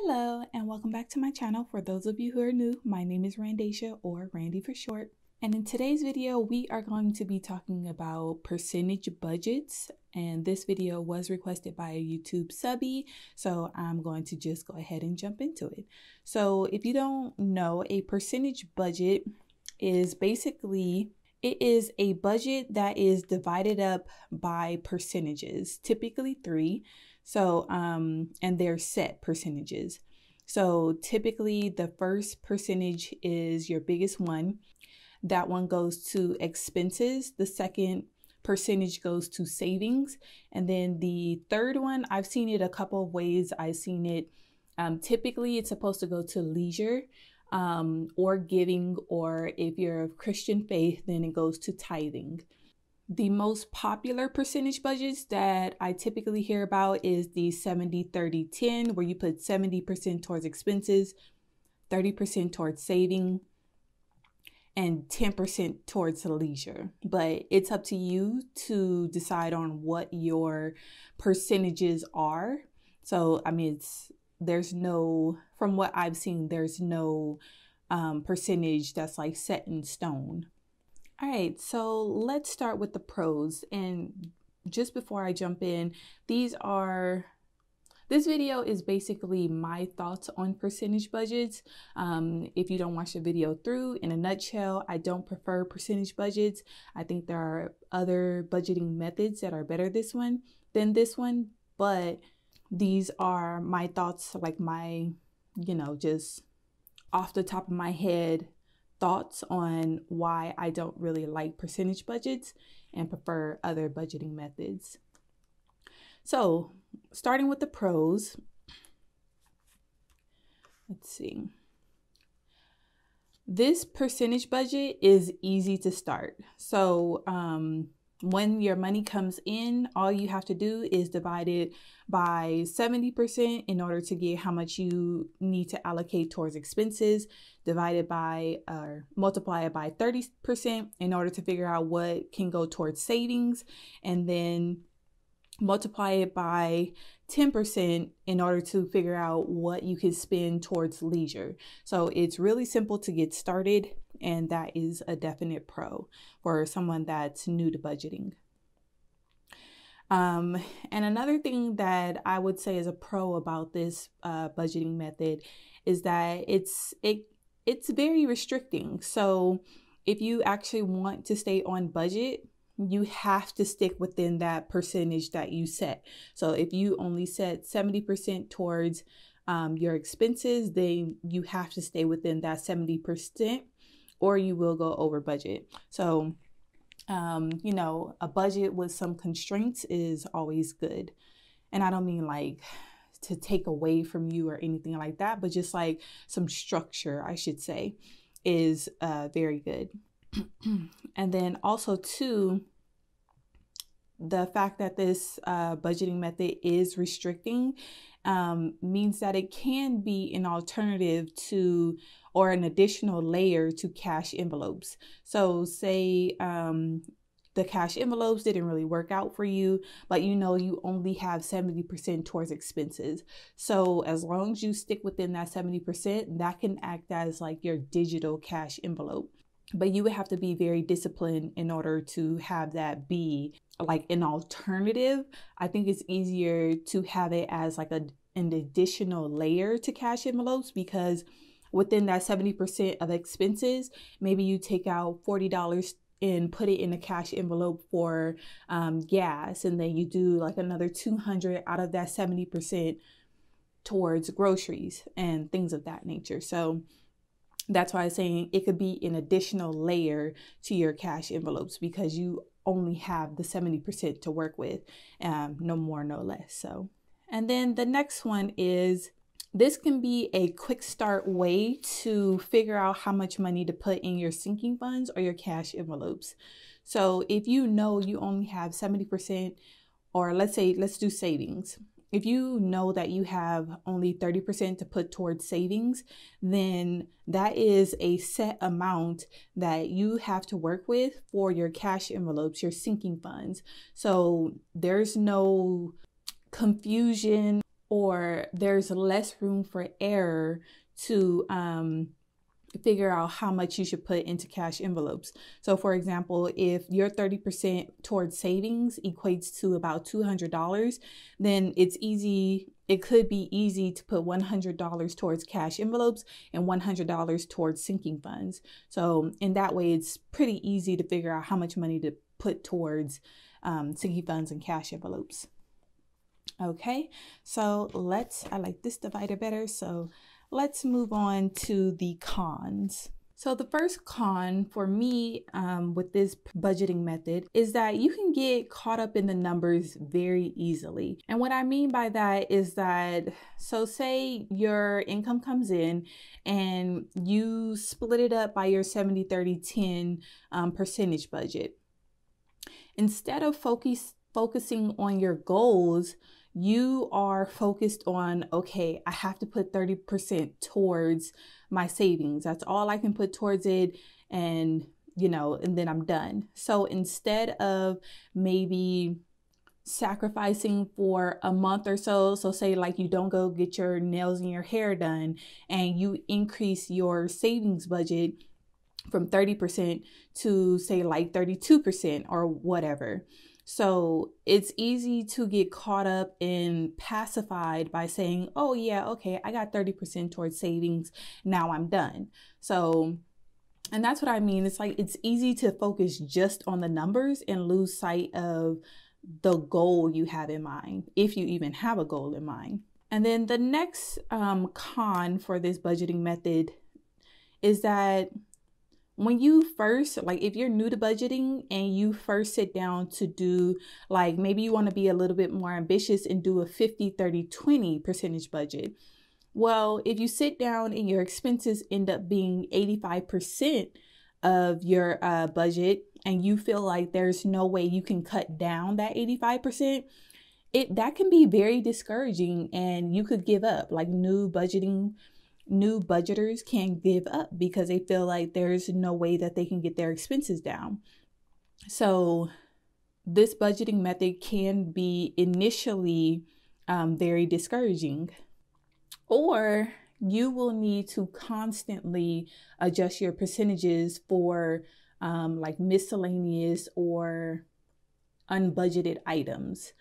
Hello and welcome back to my channel. For those of you who are new, my name is Randaysha or Randy for short. And in today's video, we are going to be talking about percentage budgets. And this video was requested by a YouTube subby, so I'm going to just go ahead and jump into it. So if you don't know, a percentage budget is basically it is a budget that is divided up by percentages, typically three. So, um, and they're set percentages. So typically the first percentage is your biggest one. That one goes to expenses. The second percentage goes to savings. And then the third one, I've seen it a couple of ways. I've seen it, um, typically it's supposed to go to leisure um, or giving, or if you're of Christian faith, then it goes to tithing. The most popular percentage budgets that I typically hear about is the 70 30 10, where you put 70% towards expenses, 30% towards saving, and 10% towards leisure. But it's up to you to decide on what your percentages are. So, I mean, it's there's no, from what I've seen, there's no um, percentage that's like set in stone. All right, so let's start with the pros. And just before I jump in, these are this video is basically my thoughts on percentage budgets. Um, if you don't watch the video through, in a nutshell, I don't prefer percentage budgets. I think there are other budgeting methods that are better this one than this one, but these are my thoughts, like my, you know, just off the top of my head thoughts on why I don't really like percentage budgets and prefer other budgeting methods. So, starting with the pros, let's see. This percentage budget is easy to start. So, um, when your money comes in, all you have to do is divide it by 70% in order to get how much you need to allocate towards expenses, divided by or multiply it by 30% in order to figure out what can go towards savings, and then multiply it by 10% in order to figure out what you can spend towards leisure. So it's really simple to get started, and that is a definite pro for someone that's new to budgeting. Um, and another thing that I would say is a pro about this uh, budgeting method is that it's it it's very restricting. So if you actually want to stay on budget, you have to stick within that percentage that you set. So if you only set 70% towards um, your expenses, then you have to stay within that 70% or you will go over budget. So, um, you know, a budget with some constraints is always good. And I don't mean like to take away from you or anything like that, but just like some structure, I should say, is uh, very good. and then also too the fact that this uh, budgeting method is restricting um, means that it can be an alternative to or an additional layer to cash envelopes so say um, the cash envelopes didn't really work out for you, but you know you only have 70% towards expenses. So as long as you stick within that 70%, that can act as like your digital cash envelope but you would have to be very disciplined in order to have that be like an alternative. I think it's easier to have it as like a, an additional layer to cash envelopes because within that 70% of expenses maybe you take out $40 and put it in a cash envelope for um, gas and then you do like another 200 out of that 70% towards groceries and things of that nature. So that's why I'm saying it could be an additional layer to your cash envelopes because you only have the 70% to work with, um, no more, no less. So, and then the next one is this can be a quick start way to figure out how much money to put in your sinking funds or your cash envelopes. So, if you know you only have 70%, or let's say, let's do savings if you know that you have only 30% to put towards savings, then that is a set amount that you have to work with for your cash envelopes, your sinking funds. So there's no confusion or there's less room for error to um, figure out how much you should put into cash envelopes. So, for example, if your 30% towards savings equates to about $200, then it's easy, it could be easy to put $100 towards cash envelopes and $100 towards sinking funds. So, in that way, it's pretty easy to figure out how much money to put towards um, sinking funds and cash envelopes. Okay, so let's, I like this divider better. So let's move on to the cons. So the first con for me um, with this budgeting method is that you can get caught up in the numbers very easily. And what I mean by that is that, so say your income comes in and you split it up by your 70, 30, 10 um, percentage budget. Instead of focus, focusing on your goals, you are focused on, okay, I have to put 30% towards my savings. That's all I can put towards it. And, you know, and then I'm done. So instead of maybe sacrificing for a month or so, so say like you don't go get your nails and your hair done and you increase your savings budget from 30% to say like 32% or whatever so it's easy to get caught up and pacified by saying, oh, yeah, okay, I got 30% towards savings. Now I'm done. So, and that's what I mean. It's like it's easy to focus just on the numbers and lose sight of the goal you have in mind, if you even have a goal in mind. And then the next um, con for this budgeting method is that when you first like if you're new to budgeting and you first sit down to do like maybe you want to be a little bit more ambitious and do a 50 30 20 percentage budget well if you sit down and your expenses end up being 85% of your uh, budget and you feel like there's no way you can cut down that 85% it that can be very discouraging and you could give up like new budgeting new budgeters can give up because they feel like there's no way that they can get their expenses down. So, this budgeting method can be initially um, very discouraging, or you will need to constantly adjust your percentages for um, like miscellaneous or unbudgeted items.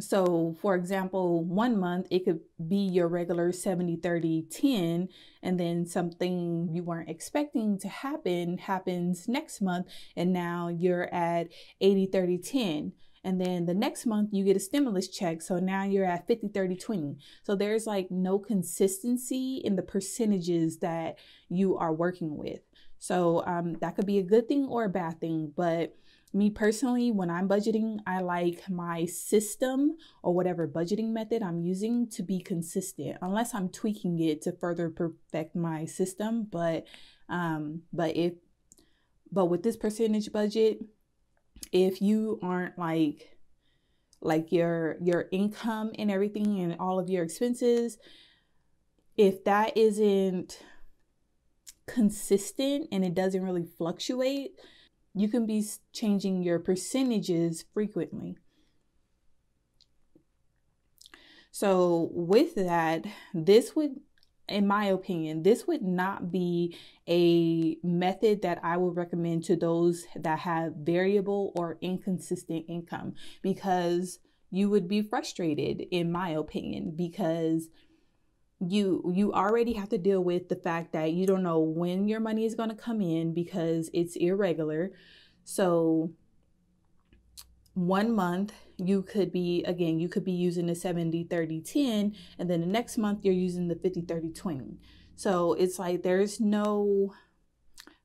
So, for example, one month it could be your regular 70 30 10, and then something you weren't expecting to happen happens next month, and now you're at 80 30 10. And then the next month you get a stimulus check, so now you're at 50 30 20. So, there's like no consistency in the percentages that you are working with. So, um, that could be a good thing or a bad thing, but me personally, when I'm budgeting, I like my system or whatever budgeting method I'm using to be consistent, unless I'm tweaking it to further perfect my system. But um, but if but with this percentage budget, if you aren't like like your your income and everything and all of your expenses, if that isn't consistent and it doesn't really fluctuate, you can be changing your percentages frequently. So, with that, this would, in my opinion, this would not be a method that I would recommend to those that have variable or inconsistent income because you would be frustrated, in my opinion, because you you already have to deal with the fact that you don't know when your money is going to come in because it's irregular. So one month you could be again you could be using the 70 30 10 and then the next month you're using the 50 30 20 so it's like there's no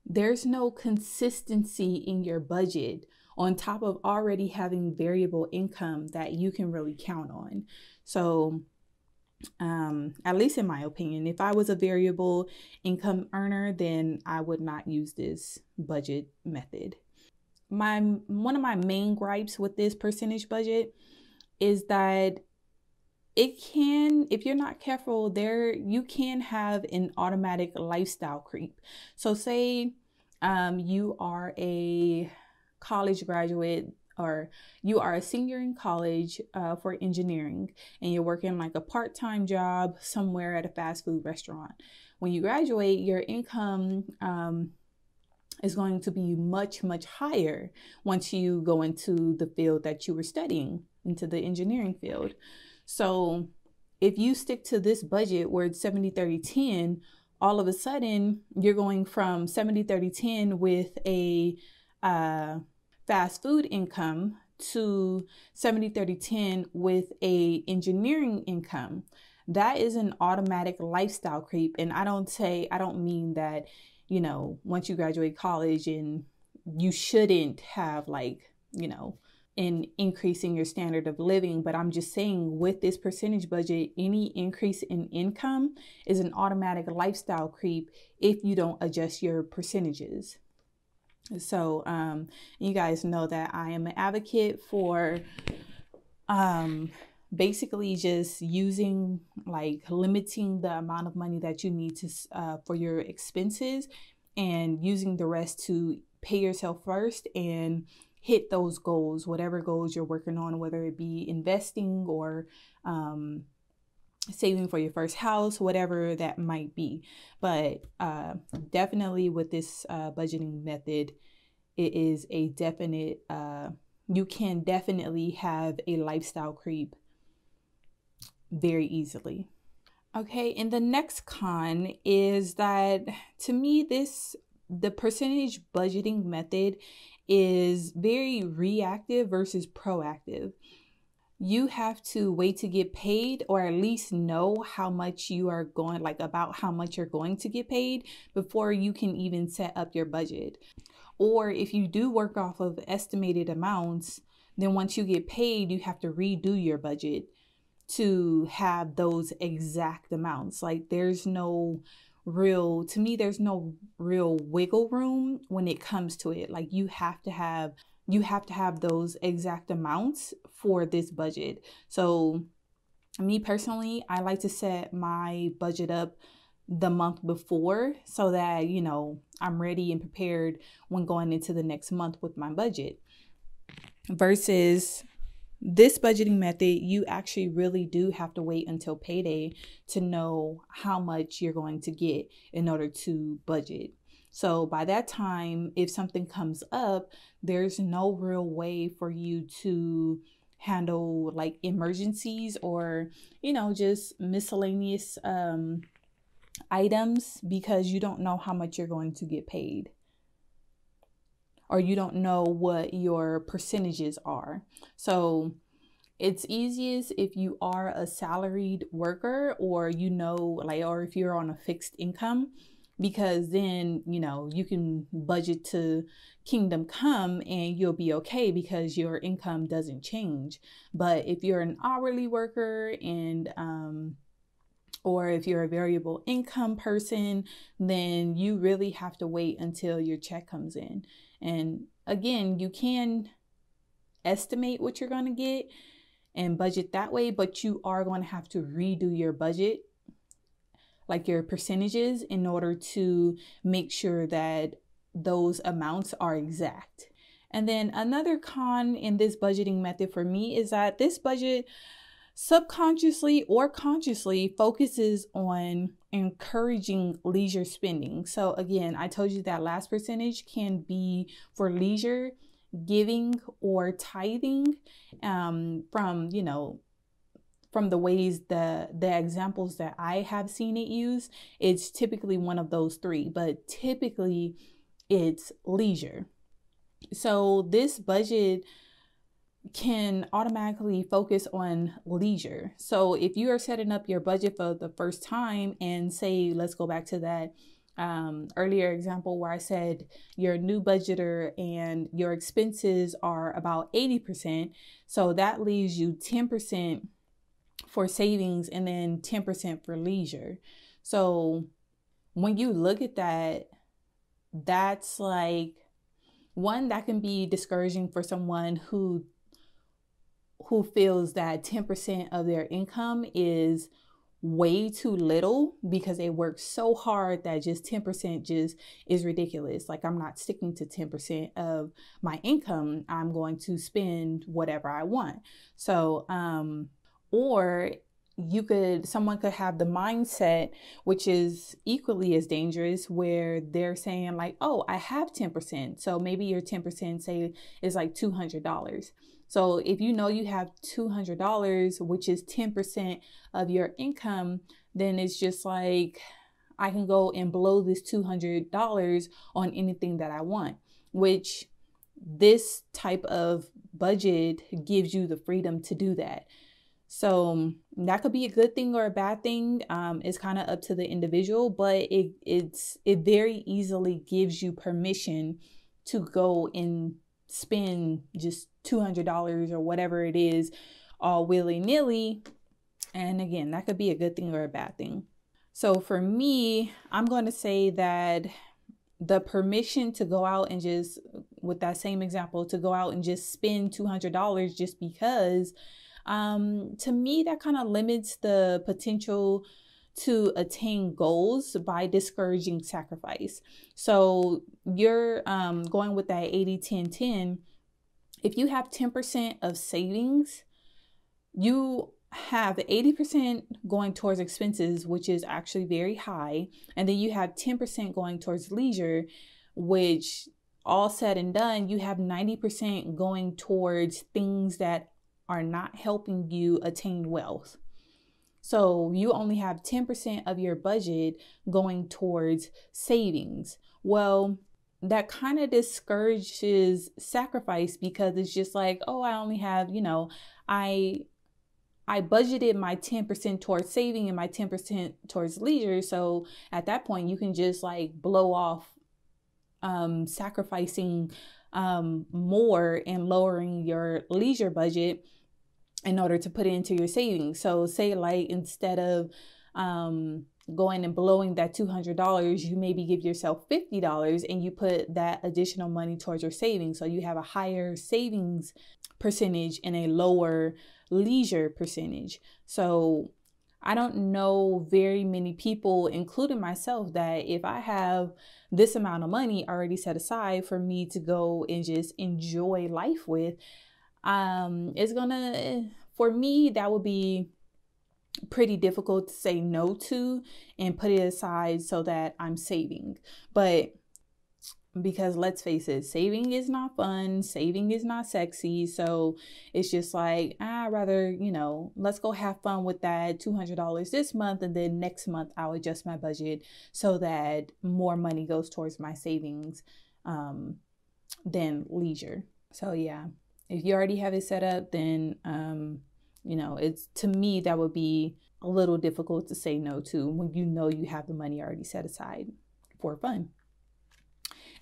there's no consistency in your budget on top of already having variable income that you can really count on. So um, at least in my opinion, if I was a variable income earner, then I would not use this budget method. My one of my main gripes with this percentage budget is that it can if you're not careful there you can have an automatic lifestyle creep so say um, you are a college graduate or you are a senior in college uh, for engineering and you're working like a part-time job somewhere at a fast food restaurant. When you graduate your income um, is going to be much much higher once you go into the field that you were studying into the engineering field. So if you stick to this budget where it's 70 30 10 all of a sudden you're going from 70 30 10 with a uh, fast food income to 70 30 10 with a engineering income. That is an automatic lifestyle creep and i don't say i don't mean that you know once you graduate college and you shouldn't have like you know in increasing your standard of living but i'm just saying with this percentage budget any increase in income is an automatic lifestyle creep if you don't adjust your percentages so, um, you guys know that I am an advocate for um, basically just using like limiting the amount of money that you need to uh, for your expenses and using the rest to pay yourself first and hit those goals, whatever goals you're working on, whether it be investing or um, saving for your first house, whatever that might be. But uh, definitely with this uh, budgeting method, it is a definite, uh, you can definitely have a lifestyle creep very easily. Okay, and the next con is that to me, this the percentage budgeting method is very reactive versus proactive you have to wait to get paid or at least know how much you are going like about how much you're going to get paid before you can even set up your budget. Or if you do work off of estimated amounts then once you get paid you have to redo your budget to have those exact amounts. Like there's no real to me there's no real wiggle room when it comes to it. Like you have to have you have to have those exact amounts for this budget. So, me personally, I like to set my budget up the month before so that, you know, I'm ready and prepared when going into the next month with my budget. Versus this budgeting method, you actually really do have to wait until payday to know how much you're going to get in order to budget. So by that time, if something comes up, there's no real way for you to handle like emergencies or, you know, just miscellaneous um, items because you don't know how much you're going to get paid or you don't know what your percentages are. So it's easiest if you are a salaried worker or you know like or if you're on a fixed income because then you know you can budget to kingdom come and you'll be okay because your income doesn't change. But if you're an hourly worker and um or if you're a variable income person then you really have to wait until your check comes in. And again you can estimate what you're going to get and budget that way but you are going to have to redo your budget like your percentages in order to make sure that those amounts are exact. And then another con in this budgeting method for me is that this budget subconsciously or consciously focuses on encouraging leisure spending. So again, I told you that last percentage can be for leisure, giving or tithing um, from, you know, from the ways the the examples that I have seen it used, it's typically one of those three, but typically it's leisure. So this budget can automatically focus on leisure. So if you are setting up your budget for the first time and say let's go back to that um, earlier example where I said you're a new budgeter and your expenses are about 80%. So that leaves you 10% for savings and then 10% for leisure. So when you look at that, that's like one that can be discouraging for someone who who feels that 10% of their income is way too little because they work so hard that just 10% just is ridiculous. Like I'm not sticking to 10% of my income. I'm going to spend whatever I want. So, um, or you could someone could have the mindset which is equally as dangerous where they're saying like oh i have 10% so maybe your 10% say is like $200 so if you know you have $200 which is 10% of your income then it's just like i can go and blow this $200 on anything that i want which this type of budget gives you the freedom to do that so that could be a good thing or a bad thing. Um, it's kind of up to the individual, but it it's it very easily gives you permission to go and spend just two hundred dollars or whatever it is, all willy nilly. And again, that could be a good thing or a bad thing. So for me, I'm going to say that the permission to go out and just, with that same example, to go out and just spend $200 just because um, to me, that kind of limits the potential to attain goals by discouraging sacrifice. So you're um, going with that 80 10 10. If you have 10% of savings, you have 80% going towards expenses, which is actually very high. And then you have 10% going towards leisure, which all said and done, you have 90% going towards things that are not helping you attain wealth. So you only have 10% of your budget going towards savings. Well, that kind of discourages sacrifice because it's just like, oh, I only have, you know, I I budgeted my 10% towards saving and my 10% towards leisure. So at that point, you can just like blow off um, sacrificing um, more and lowering your leisure budget in order to put it into your savings. So, say, like, instead of um, going and blowing that $200, you maybe give yourself $50 and you put that additional money towards your savings. So, you have a higher savings percentage and a lower leisure percentage. So, I don't know very many people, including myself, that if I have this amount of money already set aside for me to go and just enjoy life with, um, it's gonna, for me, that would be pretty difficult to say no to and put it aside so that I'm saving. But because let's face it, saving is not fun, saving is not sexy. So it's just like, I'd rather, you know, let's go have fun with that $200 this month. And then next month, I'll adjust my budget so that more money goes towards my savings um, than leisure. So, yeah, if you already have it set up, then, um, you know, it's to me, that would be a little difficult to say no to when you know you have the money already set aside for fun.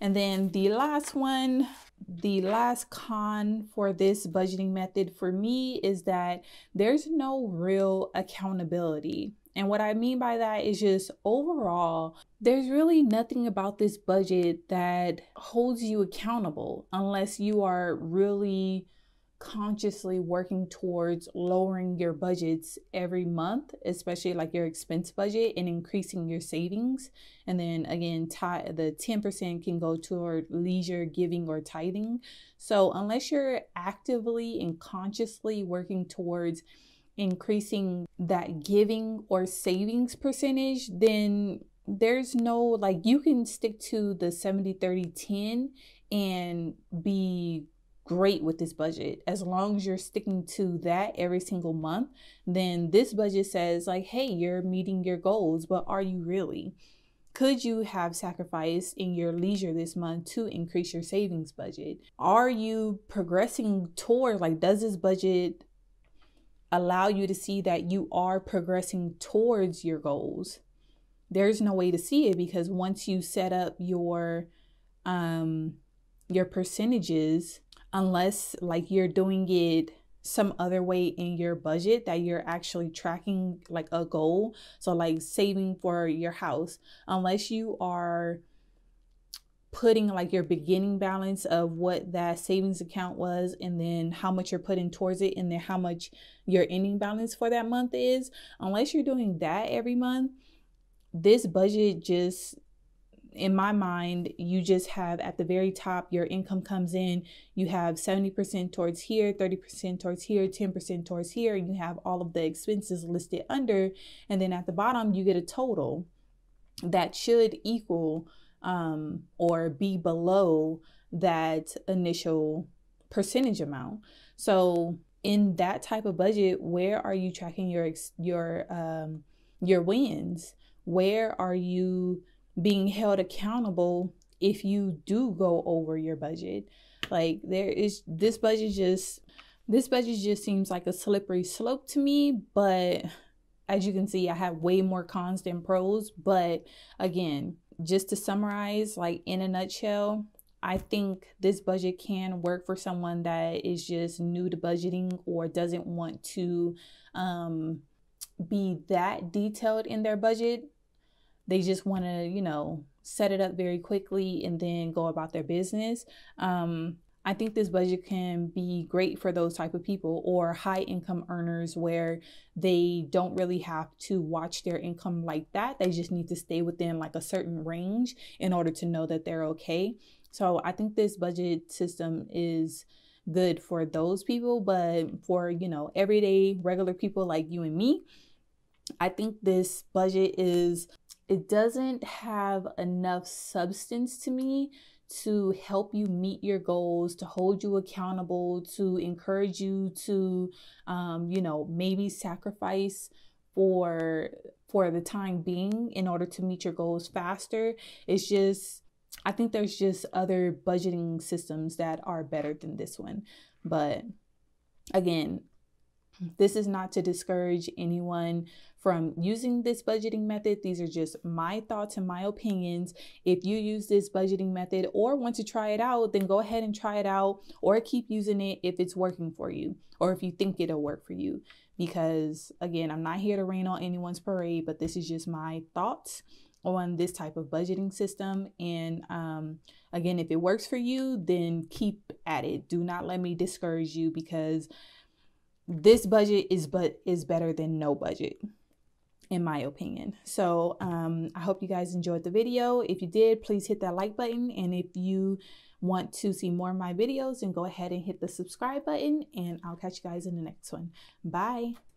And then the last one, the last con for this budgeting method for me is that there's no real accountability. And what I mean by that is just overall, there's really nothing about this budget that holds you accountable unless you are really consciously working towards lowering your budgets every month, especially like your expense budget and increasing your savings. And then again, the 10% can go toward leisure, giving, or tithing. So unless you're actively and consciously working towards increasing that giving or savings percentage, then there's no like you can stick to the 70 30 10 and be great with this budget. As long as you're sticking to that every single month, then this budget says, like, hey, you're meeting your goals, but are you really? Could you have sacrificed in your leisure this month to increase your savings budget? Are you progressing toward, like, does this budget allow you to see that you are progressing towards your goals? There's no way to see it because once you set up your um your percentages unless like you're doing it some other way in your budget that you're actually tracking like a goal. So like saving for your house, unless you are putting like your beginning balance of what that savings account was and then how much you're putting towards it and then how much your ending balance for that month is unless you're doing that every month this budget just in my mind you just have at the very top your income comes in you have 70% towards here 30% towards here 10% towards here and you have all of the expenses listed under and then at the bottom you get a total that should equal um, or be below that initial percentage amount. So in that type of budget, where are you tracking your your um, your wins? Where are you being held accountable if you do go over your budget? Like there is this budget just this budget just seems like a slippery slope to me, but as you can see, I have way more cons than pros. But again, just to summarize, like in a nutshell, I think this budget can work for someone that is just new to budgeting or doesn't want to um, be that detailed in their budget. They just want to, you know, set it up very quickly and then go about their business. Um, I think this budget can be great for those type of people or high income earners where they don't really have to watch their income like that. They just need to stay within like a certain range in order to know that they're okay. So I think this budget system is good for those people, but for, you know, everyday regular people like you and me, I think this budget is it doesn't have enough substance to me to help you meet your goals, to hold you accountable, to encourage you to, um, you know, maybe sacrifice for for the time being in order to meet your goals faster. It's just I think there's just other budgeting systems that are better than this one. But again, this is not to discourage anyone from using this budgeting method. These are just my thoughts and my opinions. If you use this budgeting method or want to try it out, then go ahead and try it out or keep using it if it's working for you or if you think it'll work for you. Because again, I'm not here to rain on anyone's parade, but this is just my thoughts on this type of budgeting system. And um, again, if it works for you, then keep at it. Do not let me discourage you because this budget is but is better than no budget in my opinion. So um, I hope you guys enjoyed the video. If you did, please hit that like button. And if you want to see more of my videos, then go ahead and hit the subscribe button. And I'll catch you guys in the next one. Bye.